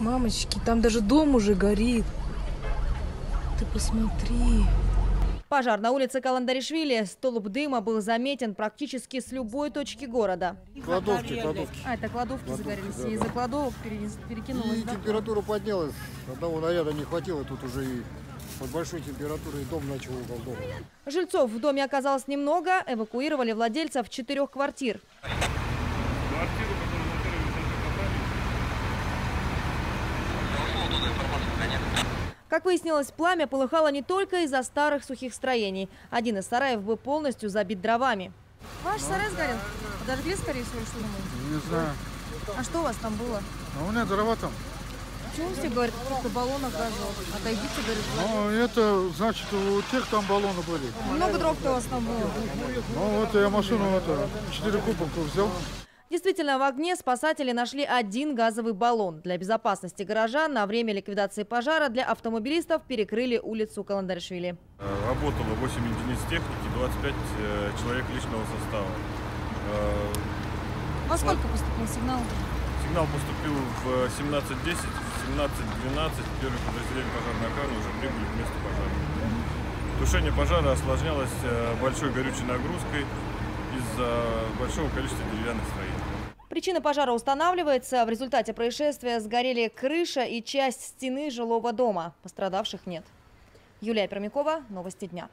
Мамочки, там даже дом уже горит. Ты посмотри. Пожар на улице Каландаришвили. Столб дыма был заметен практически с любой точки города. Кладовки, кладовки. А, это кладовки, Кладовки, загорелись. да, из-за кладовок перекинулось, И да? температура поднялась. Одного наряда не хватило, тут уже и под большой температурой дом начал уголдовывать. Жильцов в доме оказалось немного. Эвакуировали владельцев четырех квартир. Как выяснилось, пламя полыхало не только из-за старых сухих строений. Один из сараев был полностью забит дровами. Ваш сарай сгорел? Подожгли, скорее всего, что думаете? Не знаю. А что у вас там было? А у меня дрова там. Почему все говорят о каких-то баллонах газовых? Отойдите, говорит. Ну, это значит, у тех там баллоны были. Много дров-то у вас там было? Ну, вот я машину, это, 4 кубовку взял. Действительно, в огне спасатели нашли один газовый баллон. Для безопасности горожан на время ликвидации пожара для автомобилистов перекрыли улицу Каландаршвили. Э, Работало 8 единиц техники, 25 э, человек личного состава. Э, Во сколько поступил сигнал? Сигнал поступил в 17.10, в 17.12 первый подразделение пожарной охраны уже прибыли к месту пожара. Тушение пожара осложнялось большой горючей нагрузкой из-за большого количества деревянных строений. Причина пожара устанавливается. В результате происшествия сгорели крыша и часть стены жилого дома. Пострадавших нет. Юлия Пермякова, Новости дня.